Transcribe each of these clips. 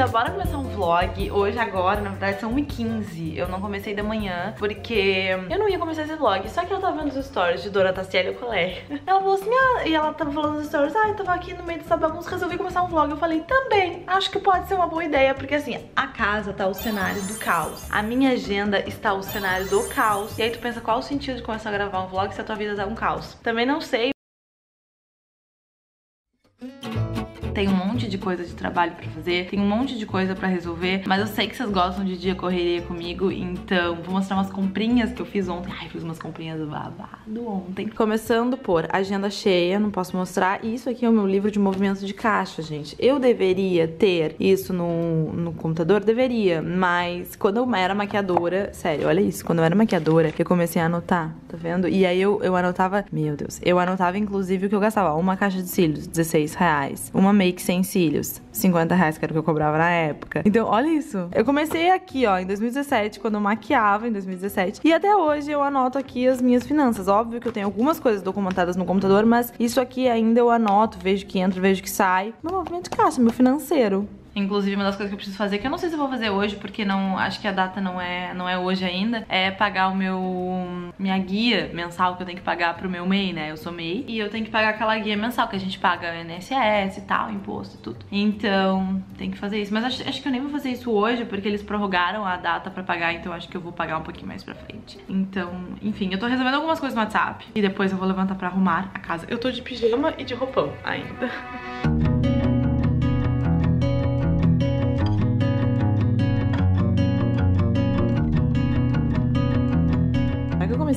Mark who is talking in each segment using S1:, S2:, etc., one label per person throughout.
S1: linda, bora começar um vlog. Hoje, agora, na verdade são 1h15 Eu não comecei da manhã, porque eu não ia começar esse vlog. Só que eu tava vendo os stories de Dora Tassielli, o colégio Ela falou assim, ah, e ela tava falando nos stories Ah, eu tava aqui no meio dessa bagunça, resolvi começar um vlog. Eu falei, também, acho que pode ser uma boa ideia Porque assim, a casa tá o cenário do caos. A minha agenda está o cenário do caos. E aí tu pensa, qual o sentido de começar a gravar um vlog se a tua vida tá um caos? Também não sei tem um monte de coisa de trabalho pra fazer, tem um monte de coisa pra resolver, mas eu sei que vocês gostam de dia correria comigo, então vou mostrar umas comprinhas que eu fiz ontem. Ai, fiz umas comprinhas babado ontem. Começando por agenda cheia, não posso mostrar. E isso aqui é o meu livro de movimento de caixa, gente. Eu deveria ter isso no, no computador? Deveria, mas quando eu era maquiadora, sério, olha isso, quando eu era maquiadora, eu comecei a anotar, tá vendo? E aí eu, eu anotava, meu Deus, eu anotava inclusive o que eu gastava. Uma caixa de cílios, 16 reais. Uma meia make sem cílios. 50 reais, que era o que eu cobrava na época. Então, olha isso. Eu comecei aqui, ó, em 2017, quando eu maquiava, em 2017. E até hoje eu anoto aqui as minhas finanças. Óbvio que eu tenho algumas coisas documentadas no computador, mas isso aqui ainda eu anoto, vejo que entra, vejo que sai. Meu movimento de caixa, meu financeiro. Inclusive, uma das coisas que eu preciso fazer, que eu não sei se vou fazer hoje, porque não acho que a data não é, não é hoje ainda, é pagar o meu minha guia mensal que eu tenho que pagar pro meu MEI, né? Eu sou MEI e eu tenho que pagar aquela guia mensal que a gente paga NSS e tal, imposto e tudo. Então, tem que fazer isso. Mas acho, acho que eu nem vou fazer isso hoje, porque eles prorrogaram a data pra pagar, então acho que eu vou pagar um pouquinho mais pra frente. Então, enfim, eu tô resolvendo algumas coisas no WhatsApp e depois eu vou levantar pra arrumar a casa. Eu tô de pijama e de roupão ainda.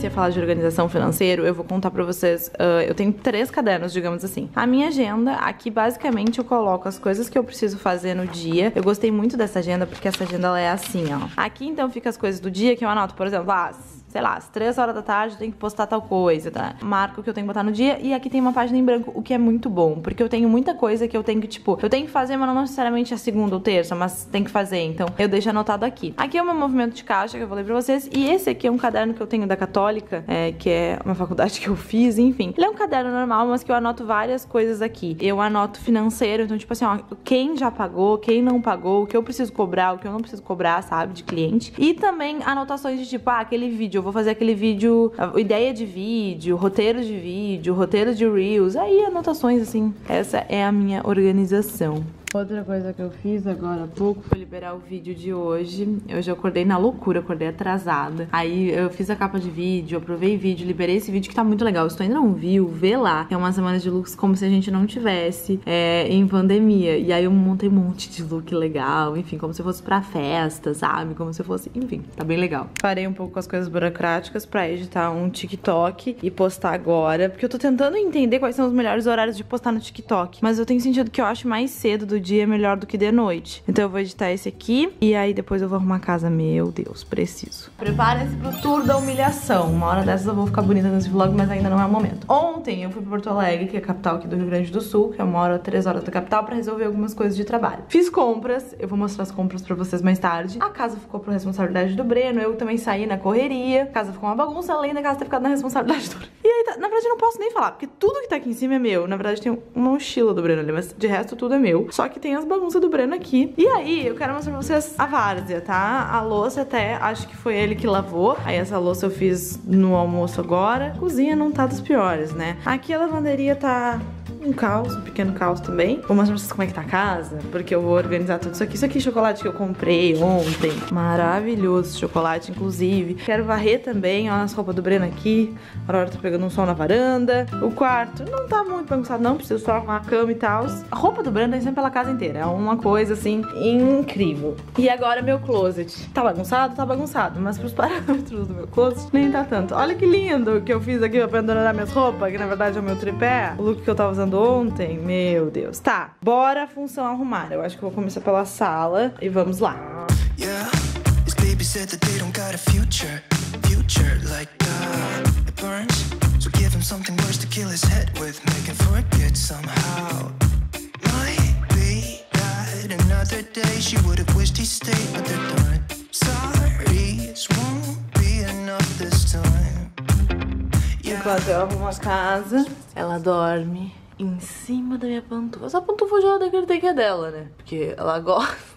S1: comecei a falar de organização financeira, eu vou contar pra vocês. Uh, eu tenho três cadernos, digamos assim. A minha agenda, aqui basicamente eu coloco as coisas que eu preciso fazer no dia. Eu gostei muito dessa agenda porque essa agenda ela é assim, ó. Aqui então fica as coisas do dia que eu anoto, por exemplo, ah, sei lá, às 3 horas da tarde tenho que postar tal coisa, tá? Marco o que eu tenho que botar no dia e aqui tem uma página em branco, o que é muito bom, porque eu tenho muita coisa que eu tenho que, tipo, eu tenho que fazer, mas não necessariamente a segunda ou terça, mas tem que fazer, então eu deixo anotado aqui. Aqui é o meu movimento de caixa que eu falei pra vocês, e esse aqui é um caderno que eu tenho da Católica, é, que é uma faculdade que eu fiz, enfim. Ele é um caderno normal, mas que eu anoto várias coisas aqui. Eu anoto financeiro, então, tipo assim, ó, quem já pagou, quem não pagou, o que eu preciso cobrar, o que eu não preciso cobrar, sabe, de cliente. E também anotações de tipo, ah, aquele vídeo, vou fazer aquele vídeo, ideia de vídeo, roteiro de vídeo, roteiro de Reels, aí anotações assim. Essa é a minha organização. Outra coisa que eu fiz agora há pouco foi liberar o vídeo de hoje. Eu acordei na loucura, acordei atrasada. Aí eu fiz a capa de vídeo, aprovei vídeo, liberei esse vídeo que tá muito legal. Se tu ainda não viu, vê lá. É uma semana de looks como se a gente não tivesse é, em pandemia. E aí eu montei um monte de look legal, enfim, como se fosse pra festa, sabe? Como se fosse, enfim, tá bem legal. Parei um pouco com as coisas burocráticas pra editar um TikTok e postar agora, porque eu tô tentando entender quais são os melhores horários de postar no TikTok. Mas eu tenho sentido que eu acho mais cedo do dia é melhor do que de noite. Então eu vou editar esse aqui e aí depois eu vou arrumar a casa. Meu Deus, preciso. Preparem-se pro tour da humilhação. Uma hora dessas eu vou ficar bonita nesse vlog, mas ainda não é o momento. Ontem eu fui pra Porto Alegre, que é a capital aqui do Rio Grande do Sul, que é uma hora, três horas da capital, pra resolver algumas coisas de trabalho. Fiz compras, eu vou mostrar as compras pra vocês mais tarde. A casa ficou por responsabilidade do Breno, eu também saí na correria. A casa ficou uma bagunça, além da casa ter ficado na responsabilidade do E aí, tá, na verdade, eu não posso nem falar, porque tudo que tá aqui em cima é meu. Na verdade, tem uma mochila do Breno ali, mas de resto tudo é meu. Só que tem as bagunças do Breno aqui. E aí, eu quero mostrar pra vocês a várzea, tá? A louça até, acho que foi ele que lavou. Aí essa louça eu fiz no almoço agora. A cozinha não tá dos piores, né? Aqui a lavanderia tá um caos, um pequeno caos também. Vou mostrar pra vocês como é que tá a casa, porque eu vou organizar tudo isso aqui. Isso aqui é chocolate que eu comprei ontem. Maravilhoso chocolate, inclusive. Quero varrer também, ó, as roupas do Breno aqui. A hora tá pegando um sol na varanda. O quarto não tá muito bagunçado, não. Preciso só arrumar a cama e tal. A roupa do Breno tá sempre pela casa inteira. É uma coisa, assim, incrível. E agora meu closet. Tá bagunçado? Tá bagunçado. Mas pros parâmetros do meu closet, nem tá tanto. Olha que lindo que eu fiz aqui pra pendurar minhas roupas, que na verdade é o meu tripé. O look que eu tava usando ontem. Meu Deus. Tá, bora a função arrumar. Eu acho que eu vou começar pela sala e vamos lá. Yeah, something worse to kill his head with, make him forget somehow. Might be that another day she would have wished he stayed, but they're done. Sorry, won't be enough this time. Enquanto eu arrumo a casa, ela dorme em cima da minha pantufa. Essa pantufa já é daquele que é dela, né? Porque ela gosta.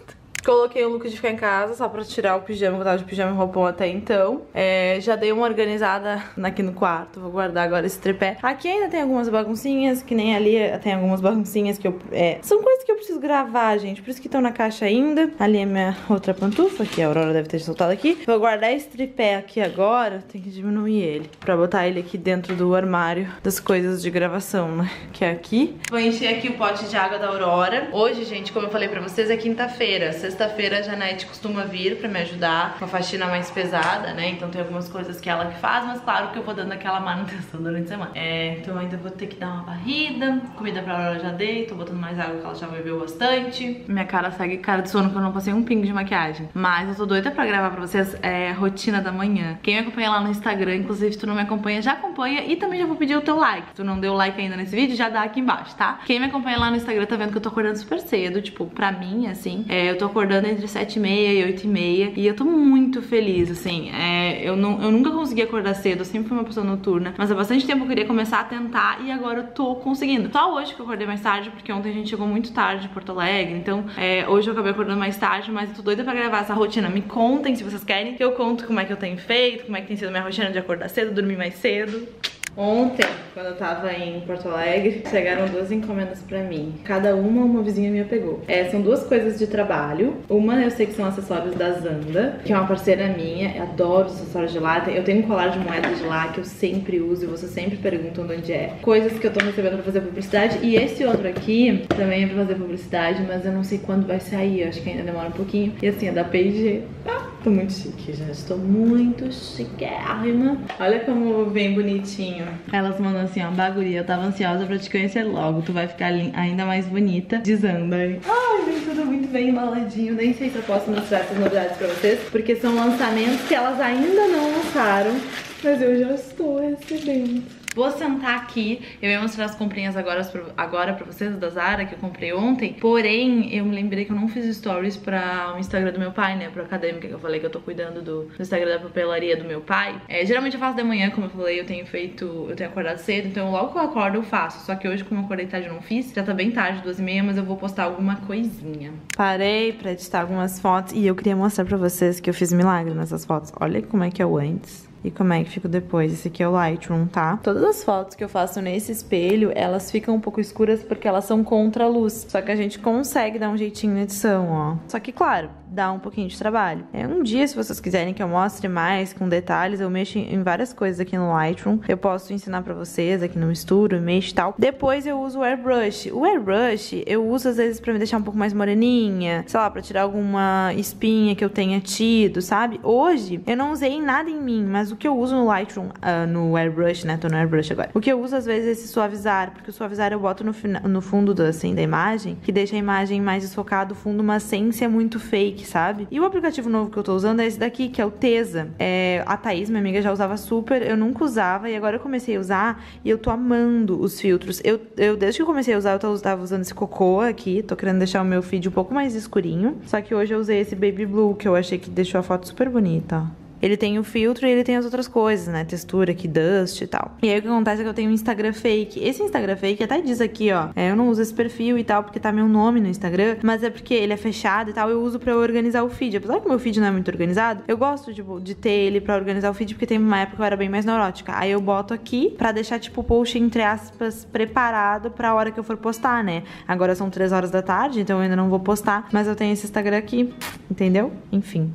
S1: Coloquei o look de ficar em casa, só pra tirar o pijama, que eu tava de pijama e roupão até então. É, já dei uma organizada aqui no quarto, vou guardar agora esse tripé. Aqui ainda tem algumas baguncinhas, que nem ali tem algumas baguncinhas que eu... É, são coisas que eu preciso gravar, gente, por isso que estão na caixa ainda. Ali é minha outra pantufa, que a Aurora deve ter soltado aqui. Vou guardar esse tripé aqui agora, tem que diminuir ele, pra botar ele aqui dentro do armário das coisas de gravação, né? Que é aqui. Vou encher aqui o pote de água da Aurora. Hoje, gente, como eu falei pra vocês, é quinta-feira. Sexta-feira a Janete costuma vir pra me ajudar com a faxina mais pesada, né? Então tem algumas coisas que ela que faz, mas claro que eu vou dando aquela manutenção durante a semana. É, então eu ainda vou ter que dar uma varrida. Comida pra Aurora já dei, tô botando mais água que ela já bebeu bastante. Minha cara segue cara de sono que eu não passei um pingo de maquiagem. Mas eu tô doida pra gravar pra vocês é, rotina da manhã. Quem me acompanha lá no Instagram, inclusive se tu não me acompanha, já acompanha e também já vou pedir o teu like. Se tu não deu like ainda nesse vídeo, já dá aqui embaixo, tá? Quem me acompanha lá no Instagram tá vendo que eu tô acordando super cedo, tipo, pra mim, assim, é, eu tô acordando entre 7 e meia e 8 e meia e eu tô muito feliz, assim, é, eu, não, eu nunca consegui acordar cedo, eu sempre fui uma pessoa noturna, mas há bastante tempo eu queria começar a tentar e agora eu tô conseguindo. Só hoje que eu acordei mais tarde, porque ontem a gente chegou muito tarde de Porto Alegre, então é, hoje eu acabei acordando mais tarde, mas eu tô doida pra gravar essa rotina. Me contem se vocês querem que eu conto como é que eu tenho feito, como é que tem sido minha rotina de acordar cedo, dormir mais cedo. Ontem, quando eu tava em Porto Alegre, chegaram duas encomendas pra mim. Cada uma, uma vizinha minha pegou. É, são duas coisas de trabalho. Uma eu sei que são acessórios da Zanda, que é uma parceira minha. Eu adoro os acessórios de lá. Eu tenho um colar de moedas de lá que eu sempre uso e vocês sempre perguntam de onde é. Coisas que eu tô recebendo pra fazer publicidade. E esse outro aqui também é pra fazer publicidade, mas eu não sei quando vai sair. Eu acho que ainda demora um pouquinho. E assim, é da Page. Ah, tô muito chique, gente. Tô muito chiquérrima. Olha como vem bonitinho. Elas mandam assim, ó, baguria, eu tava ansiosa pra te conhecer logo, tu vai ficar ainda mais bonita, dizendo aí. Ai, vem tudo muito bem embaladinho, nem sei se eu posso mostrar essas novidades pra vocês, porque são lançamentos que elas ainda não lançaram, mas eu já estou recebendo. Vou sentar aqui, eu ia mostrar as comprinhas agora, agora pra vocês da Zara, que eu comprei ontem. Porém, eu me lembrei que eu não fiz stories pra o Instagram do meu pai, né? Pro acadêmica, que eu falei que eu tô cuidando do, do Instagram da papelaria do meu pai. É, geralmente eu faço de manhã, como eu falei, eu tenho feito, eu tenho acordado cedo, então logo que eu acordo eu faço. Só que hoje, como eu acordei tarde, eu não fiz. Já tá bem tarde, duas e meia, mas eu vou postar alguma coisinha. Parei pra editar algumas fotos e eu queria mostrar pra vocês que eu fiz milagre nessas fotos. Olha como é que é o antes e como é que fica depois. Esse aqui é o Lightroom, tá? Todas as fotos que eu faço nesse espelho, elas ficam um pouco escuras porque elas são contra a luz. Só que a gente consegue dar um jeitinho na edição, ó. Só que, claro, dá um pouquinho de trabalho. É um dia, se vocês quiserem que eu mostre mais com detalhes, eu mexo em várias coisas aqui no Lightroom. Eu posso ensinar pra vocês aqui no Misturo, mexo e tal. Depois eu uso o Airbrush. O Airbrush eu uso às vezes pra me deixar um pouco mais moreninha, sei lá, pra tirar alguma espinha que eu tenha tido, sabe? Hoje eu não usei nada em mim, mas o que eu uso no Lightroom, uh, no Airbrush, né? Tô no Airbrush agora. O que eu uso às vezes é esse suavizar, porque o suavizar eu boto no, no fundo do, assim, da imagem, que deixa a imagem mais desfocada, o fundo uma essência muito fake, sabe? E o aplicativo novo que eu tô usando é esse daqui, que é o Tesa. É, a Thaís, minha amiga, já usava super, eu nunca usava e agora eu comecei a usar e eu tô amando os filtros. Eu, eu desde que eu comecei a usar, eu tava usando esse cocô aqui, tô querendo deixar o meu feed um pouco mais escurinho. Só que hoje eu usei esse Baby Blue, que eu achei que deixou a foto super bonita, ó. Ele tem o filtro e ele tem as outras coisas, né? Textura aqui, dust e tal. E aí o que acontece é que eu tenho um Instagram fake. Esse Instagram fake até diz aqui, ó. É, eu não uso esse perfil e tal, porque tá meu nome no Instagram. Mas é porque ele é fechado e tal. Eu uso pra organizar o feed. Apesar que meu feed não é muito organizado, eu gosto tipo, de ter ele pra organizar o feed, porque tem uma época que eu era bem mais neurótica. Aí eu boto aqui pra deixar, tipo, o post, entre aspas, preparado pra hora que eu for postar, né? Agora são 3 horas da tarde, então eu ainda não vou postar. Mas eu tenho esse Instagram aqui, entendeu? Enfim.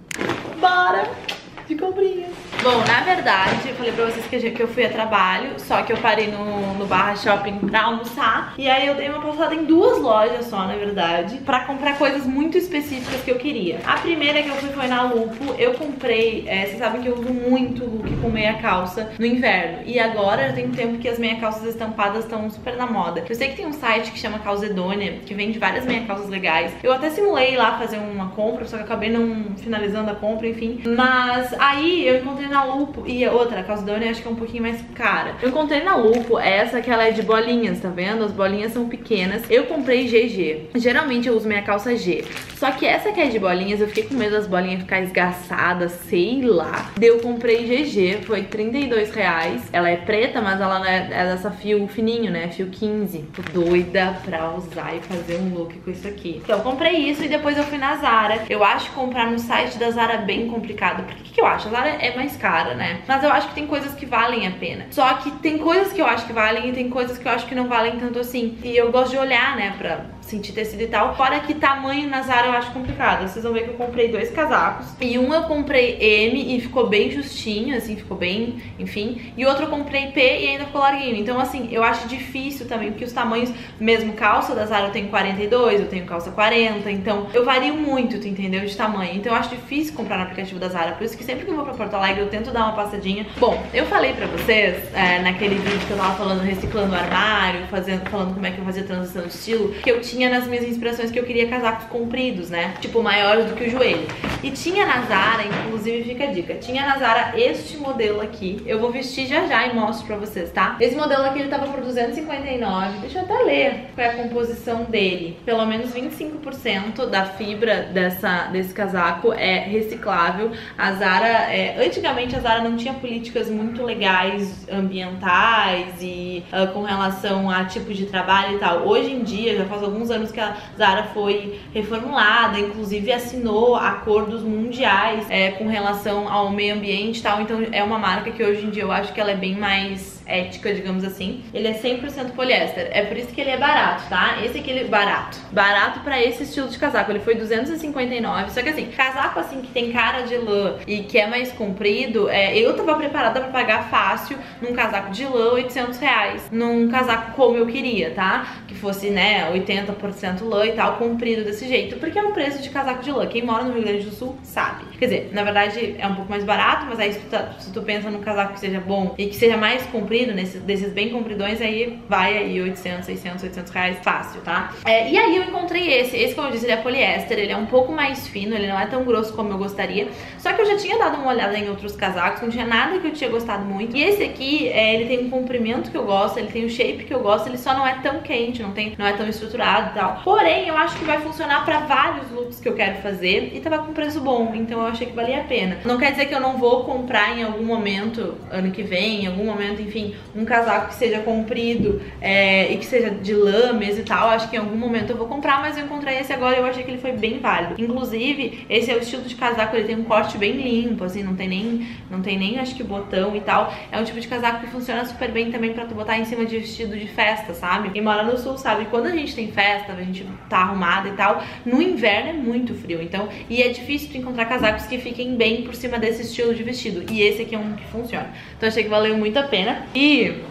S1: Bora! De comprinhas. Bom, na verdade, eu falei pra vocês que eu fui a trabalho, só que eu parei no, no Barra Shopping pra almoçar. E aí eu dei uma passada em duas lojas só, na verdade, pra comprar coisas muito específicas que eu queria. A primeira que eu fui foi na Lupo. Eu comprei, é, vocês sabem que eu uso muito look com meia calça no inverno. E agora já tem tempo que as meia calças estampadas estão super na moda. Eu sei que tem um site que chama Calzedônia, que vende várias meia calças legais. Eu até simulei lá fazer uma compra, só que acabei não finalizando a compra, enfim. Mas aí eu encontrei na Lupo. E outra, a Calcedônia acho que é um pouquinho mais cara. Eu encontrei na Lupo essa que ela é de bolinhas, tá vendo? As bolinhas são pequenas. Eu comprei GG. Geralmente eu uso minha calça G. Só que essa que é de bolinhas, eu fiquei com medo das bolinhas ficar esgaçadas, sei lá. Daí eu comprei GG, foi 32 reais. Ela é preta, mas ela é, é dessa fio fininho, né? Fio 15. Tô doida pra usar e fazer um look com isso aqui. Então eu comprei isso e depois eu fui na Zara. Eu acho comprar no site da Zara bem complicado. Porque o que, que eu acho? A Zara é mais cara, né? Mas eu acho que tem coisas que valem a pena. Só que tem coisas que eu acho que valem e tem coisas que eu acho que não valem tanto assim. E eu gosto de olhar, né, pra sentir tecido e tal. Fora que tamanho na Zara eu acho complicado. Vocês vão ver que eu comprei dois casacos. E um eu comprei M e ficou bem justinho, assim, ficou bem, enfim. E outro eu comprei P e ainda ficou larguinho. Então, assim, eu acho difícil também, porque os tamanhos, mesmo calça da Zara eu tenho 42, eu tenho calça 40. Então, eu vario muito, tu entendeu? De tamanho. Então, eu acho difícil comprar no aplicativo da Zara. Por isso que sempre que eu vou pra Porto Alegre eu tento dar uma passadinha. Bom, eu falei pra vocês, é, naquele vídeo que eu tava falando, reciclando o armário, fazendo, falando como é que eu fazia transição de estilo, que eu tinha nas minhas inspirações que eu queria casacos compridos, né? Tipo, maiores do que o joelho. E tinha na Zara, inclusive fica a dica, tinha na Zara este modelo aqui. Eu vou vestir já já e mostro pra vocês, tá? Esse modelo aqui ele tava por 259. Deixa eu até ler qual é a composição dele. Pelo menos 25% da fibra dessa, desse casaco é reciclável. A Zara, é, antigamente a Zara não tinha políticas muito legais ambientais e uh, com relação a tipo de trabalho e tal. Hoje em dia, já faz alguns anos que a Zara foi reformulada, inclusive assinou acordos mundiais é, com relação ao meio ambiente e tal. Então é uma marca que hoje em dia eu acho que ela é bem mais ética, digamos assim. Ele é 100% poliéster. É por isso que ele é barato, tá? Esse aqui ele é barato. Barato pra esse estilo de casaco. Ele foi 259. Só que assim, casaco assim que tem cara de lã e que é mais comprido, é, eu tava preparada pra pagar fácil num casaco de lã 800 reais. Num casaco como eu queria, tá? Que fosse, né, 80% lã e tal, comprido desse jeito. Porque é o preço de casaco de lã. Quem mora no Rio Grande do Sul sabe. Quer dizer, na verdade é um pouco mais barato, mas aí se tu, tá, se tu pensa num casaco que seja bom e que seja mais comprido, comprido, nesses, desses bem compridões, aí vai aí 800, 600, 800 reais fácil, tá? É, e aí eu encontrei esse. Esse, como eu disse, ele é poliéster, ele é um pouco mais fino, ele não é tão grosso como eu gostaria. Só que eu já tinha dado uma olhada em outros casacos, não tinha nada que eu tinha gostado muito. E esse aqui, é, ele tem um comprimento que eu gosto, ele tem o um shape que eu gosto, ele só não é tão quente, não, tem, não é tão estruturado e tal. Porém, eu acho que vai funcionar pra vários looks que eu quero fazer e tava com preço bom, então eu achei que valia a pena. Não quer dizer que eu não vou comprar em algum momento, ano que vem, em algum momento, enfim, um casaco que seja comprido é, e que seja de lã mesmo e tal, acho que em algum momento eu vou comprar, mas eu encontrei esse agora e eu achei que ele foi bem válido. Inclusive, esse é o estilo de casaco, ele tem um corte bem limpo, assim, não tem nem, não tem nem acho que botão e tal. É um tipo de casaco que funciona super bem também pra tu botar em cima de vestido de festa, sabe? E mora no sul, sabe? Quando a gente tem festa, a gente tá arrumada e tal, no inverno é muito frio, então, e é difícil tu encontrar casacos que fiquem bem por cima desse estilo de vestido. E esse aqui é um que funciona. Então achei que valeu muito a pena. E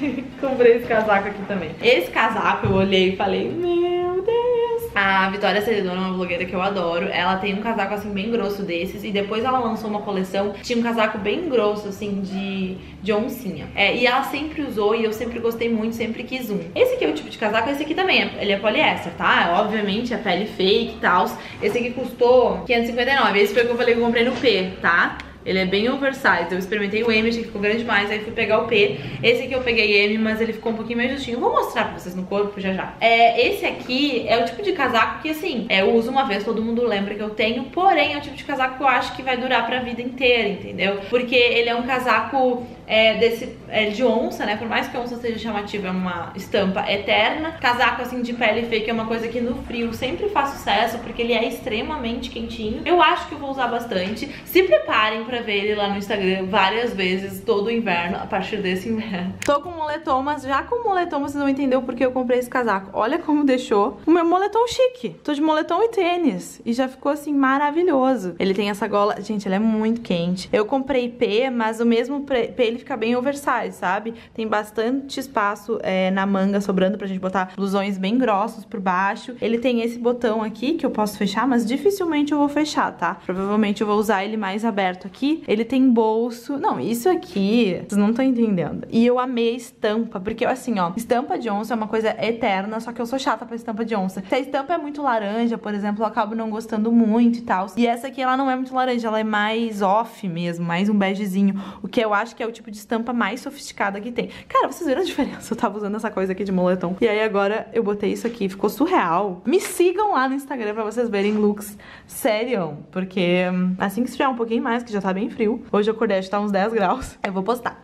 S1: Comprei esse casaco aqui também. Esse casaco eu olhei e falei, meu Deus. A Vitória Celedona, uma blogueira que eu adoro, ela tem um casaco assim bem grosso desses e depois ela lançou uma coleção, tinha um casaco bem grosso assim de, de oncinha. É, e ela sempre usou e eu sempre gostei muito, sempre quis um. Esse aqui é o tipo de casaco, esse aqui também, é, ele é poliéster, tá? Obviamente a pele fake e tal. Esse aqui custou 559, esse foi o que eu falei que eu comprei no P, tá? Ele é bem oversized. Eu experimentei o M, achei que ficou grande demais, aí fui pegar o P. Esse aqui eu peguei M, mas ele ficou um pouquinho mais justinho. Vou mostrar pra vocês no corpo já já. É, esse aqui é o tipo de casaco que, assim, é, eu uso uma vez, todo mundo lembra que eu tenho, porém é o tipo de casaco que eu acho que vai durar pra vida inteira, entendeu? Porque ele é um casaco é, desse, é, de onça, né? Por mais que a onça seja chamativa, é uma estampa eterna. Casaco, assim, de pele fake é uma coisa que no frio sempre faz sucesso, porque ele é extremamente quentinho. Eu acho que eu vou usar bastante. Se preparem pra ver ele lá no Instagram várias vezes, todo o inverno, a partir desse inverno. Tô com moletom, mas já com moletom vocês vão entender o porquê eu comprei esse casaco. Olha como deixou o meu moletom chique. Tô de moletom e tênis. E já ficou assim maravilhoso. Ele tem essa gola... Gente, ele é muito quente. Eu comprei P, mas o mesmo P ele fica bem oversize, sabe? Tem bastante espaço é, na manga sobrando pra gente botar blusões bem grossos por baixo. Ele tem esse botão aqui que eu posso fechar, mas dificilmente eu vou fechar, tá? Provavelmente eu vou usar ele mais aberto aqui. Ele tem bolso. Não, isso aqui, vocês não estão entendendo. E eu amei a estampa, porque assim, ó, estampa de onça é uma coisa eterna, só que eu sou chata pra estampa de onça. Se a estampa é muito laranja, por exemplo, eu acabo não gostando muito e tal. E essa aqui, ela não é muito laranja, ela é mais off mesmo, mais um begezinho, o que eu acho que é o tipo de estampa mais sofisticada que tem. Cara, vocês viram a diferença? Eu tava usando essa coisa aqui de moletom. E aí agora eu botei isso aqui, ficou surreal. Me sigam lá no Instagram pra vocês verem looks sério, porque hum, assim que estiver um pouquinho mais, que já tá bem frio, hoje eu acordei, tá uns 10 graus, eu vou postar.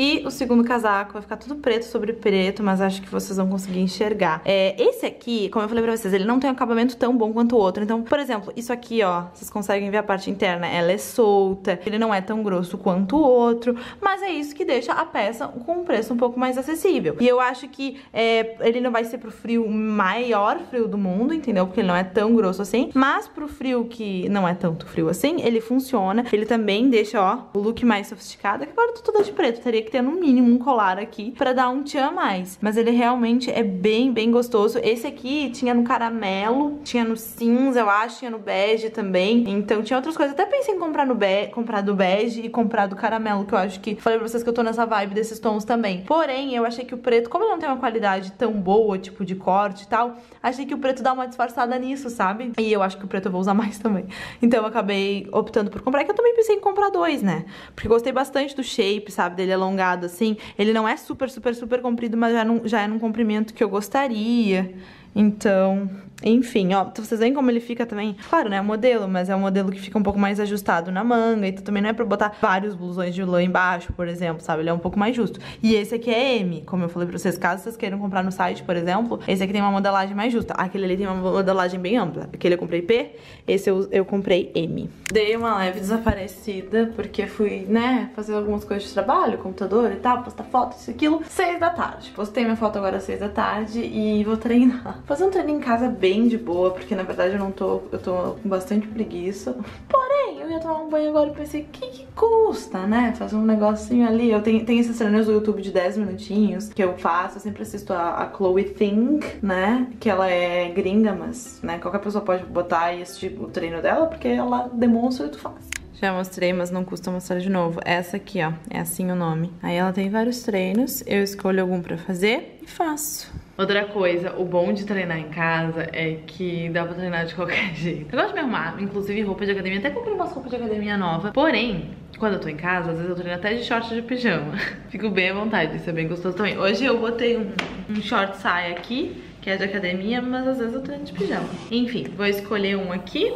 S1: E o segundo casaco vai ficar tudo preto sobre preto, mas acho que vocês vão conseguir enxergar. É, esse aqui, como eu falei pra vocês, ele não tem um acabamento tão bom quanto o outro. Então, por exemplo, isso aqui, ó, vocês conseguem ver a parte interna, ela é solta, ele não é tão grosso quanto o outro, mas é isso que deixa a peça com um preço um pouco mais acessível. E eu acho que é, ele não vai ser pro frio maior frio do mundo, entendeu? Porque ele não é tão grosso assim, mas pro frio que não é tanto frio assim, ele funciona. Ele também deixa, ó, o look mais sofisticado, que agora eu tô toda de preto, teria que que ter no mínimo um colar aqui pra dar um tchan a mais. Mas ele realmente é bem, bem gostoso. Esse aqui tinha no caramelo, tinha no cinza, eu acho, tinha no bege também. Então tinha outras coisas. Até pensei em comprar, no be comprar do bege e comprar do caramelo, que eu acho que... Falei pra vocês que eu tô nessa vibe desses tons também. Porém, eu achei que o preto, como ele não tem uma qualidade tão boa, tipo de corte e tal, achei que o preto dá uma disfarçada nisso, sabe? E eu acho que o preto eu vou usar mais também. Então eu acabei optando por comprar, que eu também pensei em comprar dois, né? Porque gostei bastante do shape, sabe? Dele alongado alongado, assim. Ele não é super, super, super comprido, mas já, não, já é num comprimento que eu gostaria. Então, enfim, ó, vocês veem como ele fica também, claro, né, é modelo, mas é um modelo que fica um pouco mais ajustado na manga, então também não é pra botar vários blusões de lã embaixo, por exemplo, sabe, ele é um pouco mais justo. E esse aqui é M, como eu falei pra vocês, caso vocês queiram comprar no site, por exemplo, esse aqui tem uma modelagem mais justa, aquele ali tem uma modelagem bem ampla, aquele eu comprei P, esse eu, eu comprei M. Dei uma leve desaparecida, porque fui, né, fazer algumas coisas de trabalho, computador e tal, postar foto, isso aquilo, seis da tarde, postei minha foto agora às seis da tarde e vou treinar. Fazer um treino em casa bem bem de boa, porque na verdade eu não tô, eu tô com bastante preguiça. Porém, eu ia tomar um banho agora e pensei, que que custa, né? Fazer um negocinho ali. Eu tenho, tenho esses treinos do YouTube de 10 minutinhos que eu faço, eu sempre assisto a, a Chloe Think, né? Que ela é gringa, mas, né, qualquer pessoa pode botar e assistir o treino dela, porque ela demonstra e tu faz. Já mostrei, mas não custa mostrar de novo. Essa aqui, ó, é assim o nome. Aí ela tem vários treinos, eu escolho algum pra fazer e faço. Outra coisa, o bom de treinar em casa é que dá pra treinar de qualquer jeito. Eu gosto de me arrumar, inclusive roupa de academia. Até comprei umas roupas de academia nova. Porém, quando eu tô em casa, às vezes eu treino até de short de pijama. Fico bem à vontade, isso é bem gostoso também. Hoje eu botei um, um short saia aqui, que é de academia, mas às vezes eu treino de pijama. Enfim, vou escolher um aqui.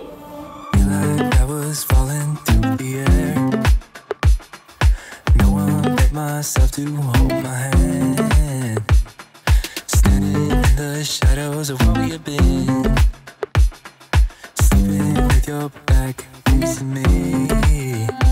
S1: Myself to hold my hand. Standing in the shadows of where we have been. Sleeping with your back facing me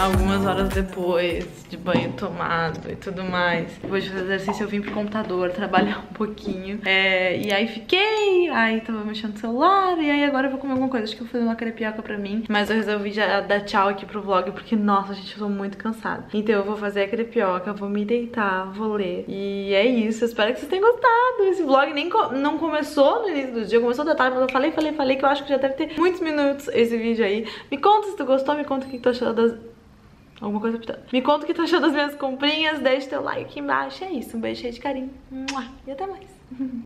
S1: Algumas horas depois de banho tomado e tudo mais, depois de fazer exercício eu vim pro computador trabalhar um pouquinho. É, e aí fiquei, aí tava mexendo no celular, e aí agora eu vou comer alguma coisa. Acho que eu vou fazer uma crepioca pra mim. Mas eu resolvi já dar tchau aqui pro vlog, porque nossa, gente, eu tô muito cansada. Então eu vou fazer a crepioca, vou me deitar, vou ler. E é isso, eu espero que vocês tenham gostado. Esse vlog nem co não começou no início do dia, começou da tarde, mas eu falei, falei, falei que eu acho que já deve ter muitos minutos esse vídeo aí. Me conta se tu gostou, me conta o que tu achou das Alguma coisa pitando. Me conta o que tu achou das minhas comprinhas, deixa teu like aqui embaixo. É isso, um beijo cheio de carinho. E até mais.